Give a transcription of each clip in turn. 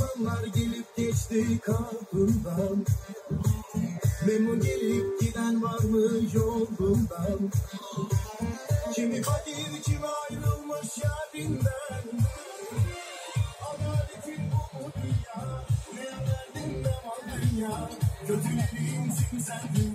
İnsanlar gelip geçti kapından Memnun gelip giden var mı yolundan. Kimi fakir kimi ayrılmış yarinden Adaletin bu mu dünya Ne derdin ne var dünya. Kötülerin sen dünya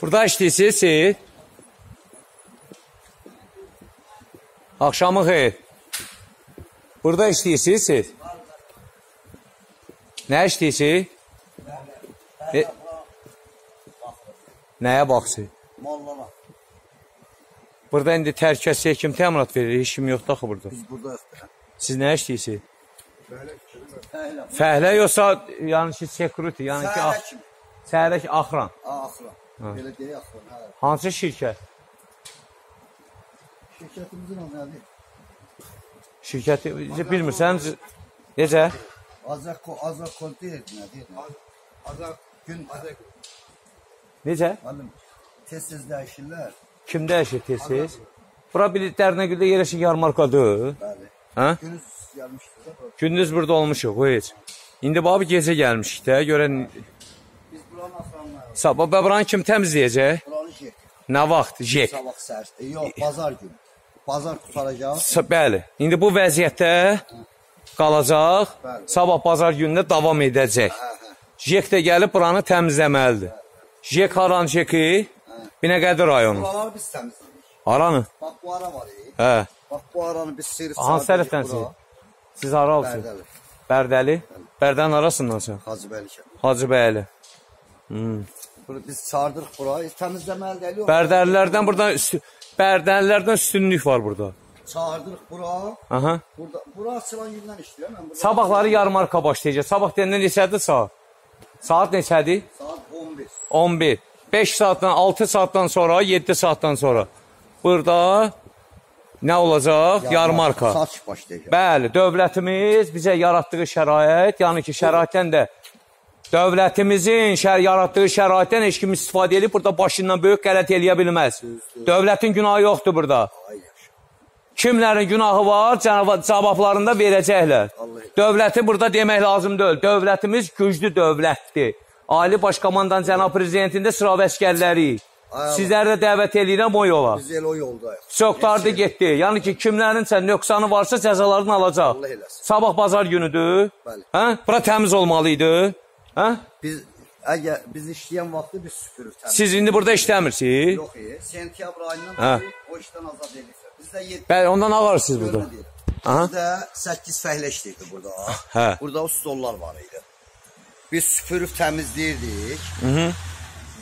Burada işləyirsiniz siz? Axşamı xeyir. Burada işləyirsiniz siz? Nə işləyirsiniz? E, nəyə baxsın? Mollana. Burada indi tərkəsiyə kim təminat verir? Heç kim yoxdur axı burada. Biz burada yoxdur. Siz nə işləyirsiniz? Fəhlə. Fəhlə yoxsa yəni ki security, yəni ki ax- səhərək axıran. Axıra. Belə deyək axıra. Hə. Hansı şirkət? Şirkətimizin adı nədir? Şirkəti bilmirsən necə? Azako, Azako deyil, nə deyil? Azak, gün, Azak. Necə? Müəllim, tez-tez dəyişirlər. Kim dəyişir tez-tez? Bura bir Dərnəgüldə yerləşən yarmarkadır. Bəli. Hə? Günüz gəlmişdi də. Gündüz burada olmuşuq, o heç. İndi babi gecə gəlmişik də, görən Biz buranın axıranları. sabah bəbran kim təmizləyəcək? Buranı jek. Nə vaxt? Jek. Sabah səhər. E, yox, bazar günü. Bazar qutaracaq. Bəli. İndi bu vəziyyətdə qalacaq. Bəli. Sabah bazar günündə davam edəcək. Hə, hə. Jek də gəlib buranı təmizləməlidir. Jek haran Jeki? Binəqədi rayonu. Buraları biz təmizlədik. Haranı? Bax bu ara var. Hə. Bax bu aranı biz sirif Hansı tərəfdənsiz? Siz hara alsınız? Bərdəli. Bərdəli. Bərdənin arasındansan. Hacıbəyli kənd. Hacıbəyli. Bunu biz çağırdıq bura. E, təmizləməli deyil. Bərdəlilərdən burada üstü, Bərdəlilərdən üstünlük var burada. Çağırdıq bura. Aha. Burada bura açılan gündən işləyir. Sabahları yarmarka başlayacaq. Sabah deyəndə neçədir saat? Saat neçədir? saat 11. 11. 5 saatdan, 6 saatdan sonra, 7 saatdan sonra. Burada nə olacaq? Yarmarka. Saç başlayacaq. Bəli, dövlətimiz bizə yaratdığı şərait, yəni ki, şəraitdən də dövlətimizin şər yaratdığı şəraitdən heç kim istifadə edib burada başından böyük qələt eləyə bilməz. Dövlətin günahı yoxdur burada. Ay yaxşı. Kimlərin günahı var, cavablarında verəcəklər. Dövləti burada demək lazım deyil. Dövlətimiz güclü dövlətdir. Ali Baş Komandan cənab prezidentində sıra vəskərləri. Ay Allah. Sizləri də dəvət eləyirəm o yola. Biz elə o yoldayıq. Çoxdardı getdi. Yəni ki, kimlərinsə nöqsanı varsa cəzalarını alacaq. Allah eləsin. Sabah bazar günüdür. Bəli. Hə? Bura təmiz olmalı idi. Hə? Biz əgər biz işləyən vaxtı biz süpürür təmiz. Siz indi burada işləmirsiniz. Yox, e, sentyabr ayından Hə. bəri o işdən azad edildik. Bizdə 7 Bəli, ondan ağırsınız burada. Aha. Bizdə 8 fəhlə işləyirdi burada. Hə. Burada o stollar var idi. Biz süpürüb təmizləyirdik. Mhm.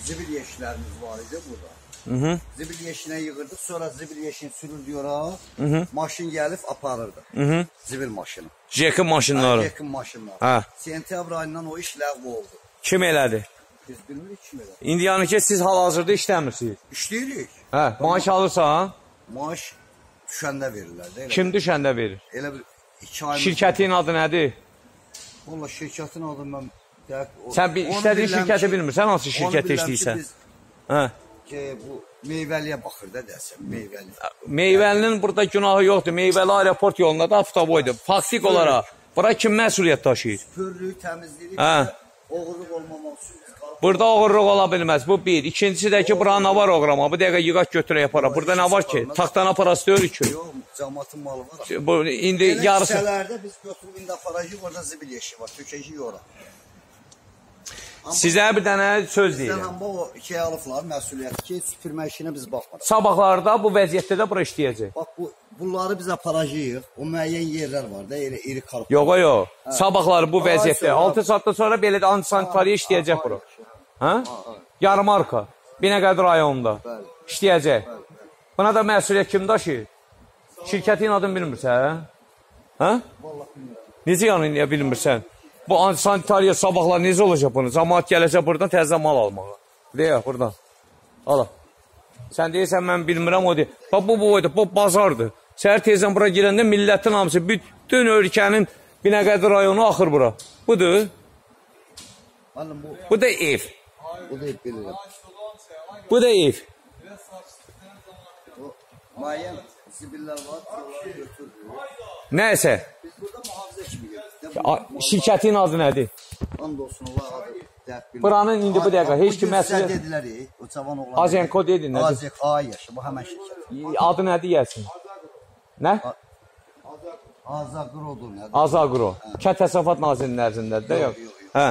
Zibil yeşiklərimiz var idi burada. Mhm. Zibil yeşiyinə yığırdıq, sonra zibil yeşiyini sürürdük ora. Mhm. Maşın gəlib aparırdı. Mhm. Zibil maşını. Jekin maşınları. Yakın maşınlar. Hə. Sentyabr ayından o iş ləğv oldu. Kim elədi? Biz bilmirik kim elə. İndi yəni ki, siz hal-hazırda işləmirsiniz. İşləyirik. Hə, maaş alırsan, Maaş düşəndə verirlər də elə. kim düşəndə verir? Elə bir 2 ay. Şirkətin adı nədir? Valla şirkətin adını mən dəqiq o- Sən bir onu işlədiyin bilirəm şirkəti ki- bilmirsən, hansı onu şirkətdə bilirəm ki, işləyirsən? biz Hə. ki, bu meyvəliyə baxır da dəsən, meyvəli. Meyvəlinin burada günahı yoxdur. Meyvəli aeroport yolunda da avtoboydur. Faktik olaraq bura kim məsuliyyət daşıyır? Pürlüyü təmizləyirik. Hə. Oğurluq olmamaq üçün biz qalıb Burada oğurluq ola bilməz. Bu bir. İkincisi də ki, bura nə var oğrama? Bu dəqiqə yığaq götürək apara. Burada nə var ki? Taxtana parası deyil ki. yox, cəmaatın malı var. Bu indi Elə yarısı kisələrdə biz götürüb indi aparacağıq, orada zibil yeşiyi var, tökəcəyik ora. Sizə bir dənə söz deyirəm. amma o şey alıblar məsuliyyəti ki, süpürmə işinə biz baxmırıq. Sabahlarda bu vəziyyətdə də bura işləyəcək. Bax bu bunları biz aparacağıq. O müəyyən yerlər var da, elə iri karp. Yox, yox. Sabahları bu Ay, vəziyyətdə sonra- 6 saatdan sonra belə də antisanitariya işləyəcək bura. Hə? Yarımarka. Binəqədi rayonunda Bəli. işləyəcək. Buna da məsuliyyət kim daşıyır? Şirkətin adını bilmirsən? Hə? Necə yəni bilmirsən? Bu antisanitariya sabahlar necə olacaq bunu? Cəmaət gələcək buradan təzə mal almağa. Deyə buradan. Ala. Sən deyirsən mən bilmirəm o deyir. Bax bu bu boyda bu bazardır. Səhər tezdən bura girəndə millətin hamısı bütün ölkənin Binəqədi rayonu axır bura. Budur. Bu da ev. bu da bilirəm. Bu da ev. Müəyyən zibillər var, onları götürürük. Nəsə. Biz burada mühafizə kimi götürürük. Şirkətin adı nədir? And olsun onlar adı. Buranın indi bu dəqiqə heç kim məsələ dedilər, o cavan oğlan. Azenko dedi, nədir? Azek yaşı, bu həmin şirkət. Adı nədir yəsin? Nə? Azagrodur nədir? Azagro. Kənd Təsərrüfat Nazirliyinin ərzindədir də yox. Hə.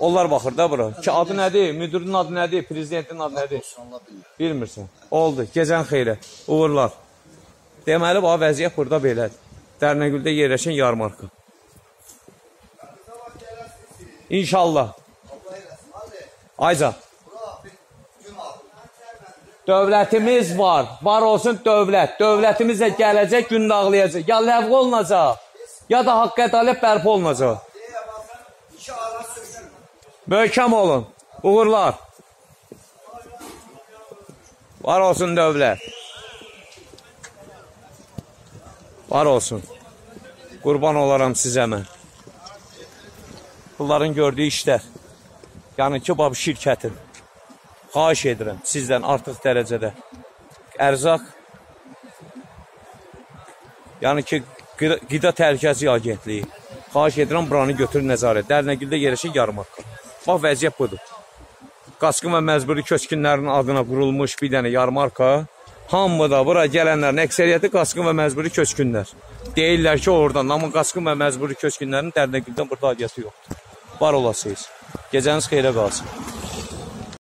Onlar baxır da bura. Ki adı nədir? Müdirin adı nədir? Prezidentin adı nədir? Allah. Bilmirsən. Oldu. Gecən xeyrə. Uğurlar. Deməli, bu vəziyyət burada belədir. Dərnəgüldə yerləşən yarmarka. İnşallah. Ayca. Dövlətimiz var. Var olsun dövlət. Dövlətimiz də gələcək gün ağlayacaq. Ya ləğv olunacaq, ya da haqq ədalət bərpa olunacaq. Möhkəm olun. Uğurlar. Var olsun dövlət. Var olsun. Qurban olaram sizə mən. Bunların gördüyü işlər. Yəni ki, bab şirkətin. Xahiş edirəm sizdən artıq dərəcədə. Ərzaq. Yəni ki, qida, təhlükəsizliyi agentliyi. Xahiş edirəm buranı götür nəzarət. Dərnəgüldə yerləşir yarımarka. Bax vəziyyət budur. Qaçqın və məcburi köçkünlərin adına qurulmuş bir dənə yarmarka. Hamı da bura gələnlərin əksəriyyəti qaçqın və məcburi köçkünlər. Deyirlər ki, oradan, amma qaçqın və məcburi köçkünlərin Dərnəgüldən burada aidiyyəti yoxdur. Var olasınız. Gecəniz xeyrə qalsın.